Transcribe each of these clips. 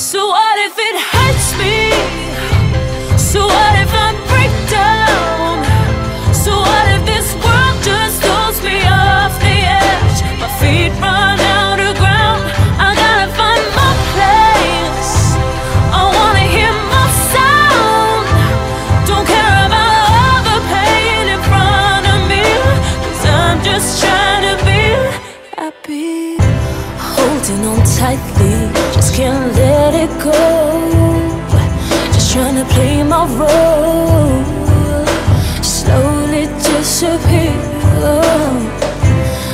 So what if it hurts me? So what if I break down? So what if this world just throws me off the edge? My feet run out of ground. I gotta find my place. I wanna hear my sound. Don't care about all the pain in front of me. Cause I'm just trying to be happy. Holding on tightly, can't let it go. Just trying to play my role. Slowly disappear.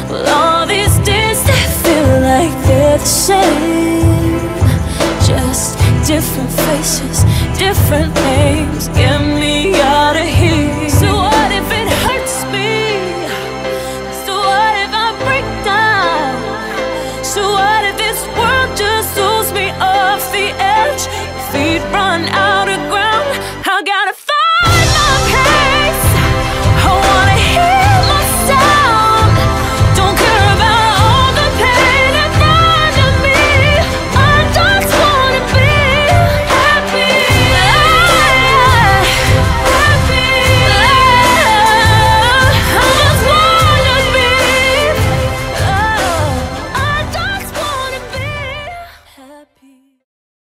Well, all these days they feel like they're the same. Just different faces, different names. Get me.